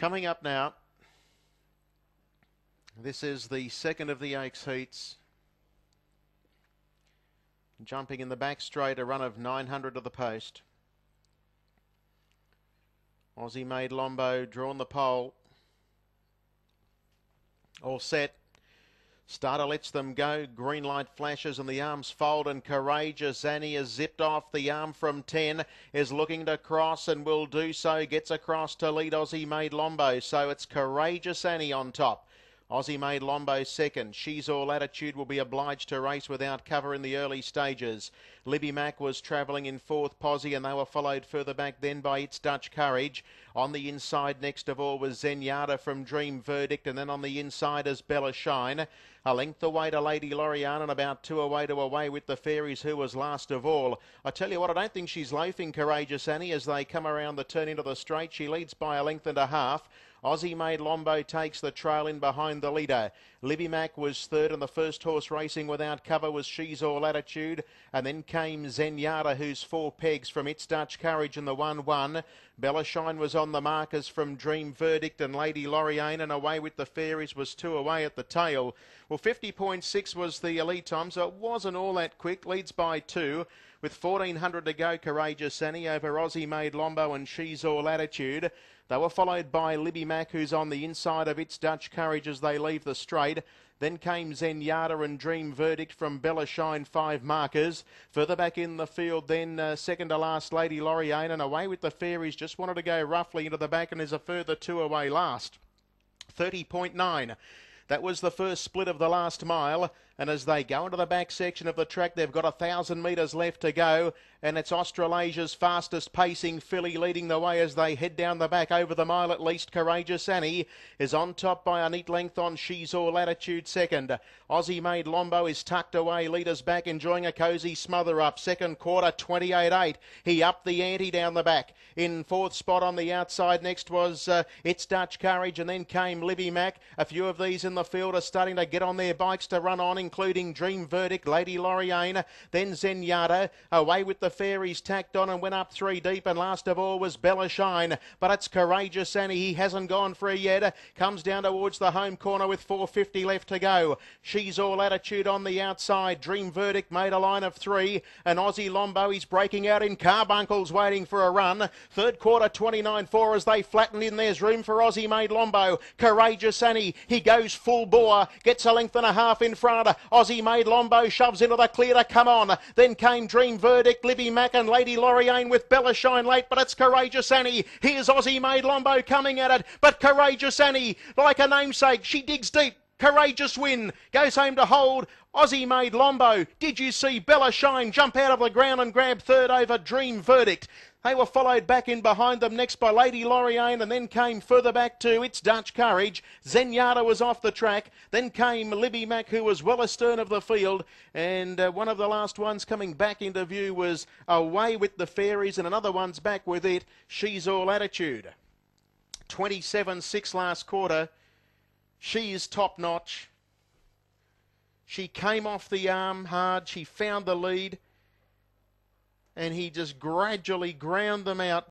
Coming up now, this is the second of the Oaks heats. Jumping in the back straight, a run of 900 to the post. Aussie made Lombo drawn the pole. All set. Starter lets them go. Green light flashes and the arms fold and courageous. Annie has zipped off. The arm from 10 is looking to cross and will do so. Gets across to lead Aussie made Lombo. So it's courageous Annie on top. Aussie made Lombo second. She's All Attitude will be obliged to race without cover in the early stages. Libby Mack was travelling in fourth posse and they were followed further back then by It's Dutch Courage. On the inside next of all was Zenyatta from Dream Verdict and then on the inside is Bella Shine. A length away to Lady Loriane and about two away to away with the Fairies who was last of all. I tell you what, I don't think she's loafing Courageous Annie as they come around the turn into the straight. She leads by a length and a half. Aussie made Lombo takes the trail in behind the leader. Libby Mack was third, and the first horse racing without cover was She's All Attitude. And then came Zenyatta, who's four pegs from It's Dutch Courage in the 1 1. Bella Shine was on the markers from Dream Verdict, and Lady Loriane and away with the Fairies was two away at the tail. Well, 50.6 was the elite time, so it wasn't all that quick. Leads by two. With 1400 to go, Courageous Annie over Aussie made Lombo and She's All Attitude. They were followed by Libby Mack, who's on the inside of its Dutch Courage as they leave the straight. Then came Zenyatta and Dream Verdict from Bella Shine, five markers. Further back in the field, then uh, second to last, Lady Loriane, and away with the Fairies. Just wanted to go roughly into the back, and there's a further two away last. 30.9. That was the first split of the last mile. And as they go into the back section of the track, they've got a thousand metres left to go. And it's Australasia's fastest pacing filly leading the way as they head down the back over the mile at least. Courageous Annie is on top by a neat length on She's All Attitude second. Aussie made Lombo is tucked away. Leaders back enjoying a cosy smother up. Second quarter 28-8. He upped the ante down the back. In fourth spot on the outside next was uh, It's Dutch Courage and then came Libby Mack. A few of these in the field are starting to get on their bikes to run on including Dream Verdict, Lady Loriane, then Zenyatta. Away with the Fairies tacked on and went up three deep, and last of all was Bella Shine. But it's Courageous Annie. He hasn't gone free yet. Comes down towards the home corner with 450 left to go. She's all attitude on the outside. Dream Verdict made a line of three, and Aussie Lombo is breaking out in carbuncles, waiting for a run. Third quarter 29-4 as they flatten in. There's room for Aussie made Lombo. Courageous Annie. He goes full bore, gets a length and a half in front. Aussie made Lombo shoves into the clear to come on. Then came Dream Verdict, Libby Mack and Lady Loriane with Bella Shine late, but it's Courageous Annie. Here's Aussie made Lombo coming at it, but Courageous Annie, like a namesake, she digs deep. Courageous win. Goes home to hold. Aussie made Lombo. Did you see Bella Shine jump out of the ground and grab third over Dream Verdict? They were followed back in behind them next by Lady Loriane and then came further back to It's Dutch Courage. Zenyatta was off the track. Then came Libby Mack, who was well astern of the field. And uh, one of the last ones coming back into view was Away with the Fairies, and another one's back with it. She's All Attitude. 27 6 last quarter. She is top notch. She came off the arm hard. She found the lead. And he just gradually ground them out